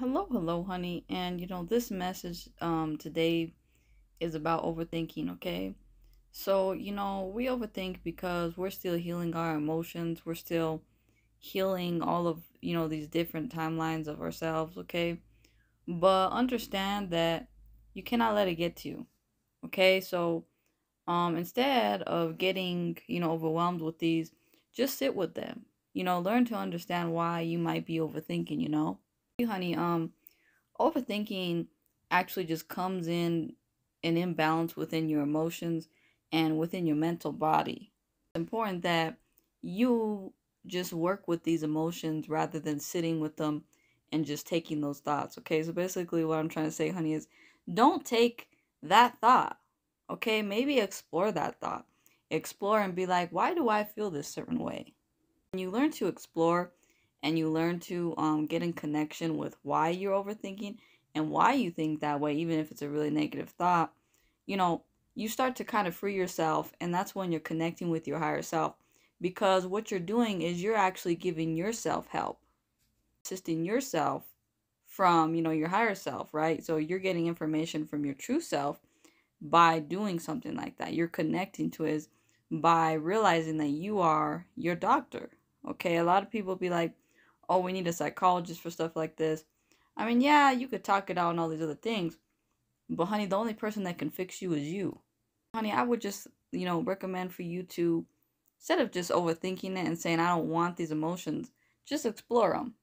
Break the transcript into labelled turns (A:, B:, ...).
A: Hello, hello, honey. And you know, this message um today is about overthinking, okay? So, you know, we overthink because we're still healing our emotions. We're still healing all of, you know, these different timelines of ourselves, okay? But understand that you cannot let it get to you. Okay? So, um instead of getting, you know, overwhelmed with these, just sit with them. You know, learn to understand why you might be overthinking, you know? Honey, um, overthinking actually just comes in an imbalance within your emotions and within your mental body. It's important that you just work with these emotions rather than sitting with them and just taking those thoughts. Okay, so basically, what I'm trying to say, honey, is don't take that thought. Okay, maybe explore that thought. Explore and be like, why do I feel this certain way? When you learn to explore and you learn to um, get in connection with why you're overthinking and why you think that way, even if it's a really negative thought, you know, you start to kind of free yourself. And that's when you're connecting with your higher self. Because what you're doing is you're actually giving yourself help, assisting yourself from, you know, your higher self, right? So you're getting information from your true self by doing something like that. You're connecting to it by realizing that you are your doctor. Okay, a lot of people be like, oh, we need a psychologist for stuff like this. I mean, yeah, you could talk it out and all these other things, but honey, the only person that can fix you is you. Honey, I would just, you know, recommend for you to, instead of just overthinking it and saying, I don't want these emotions, just explore them.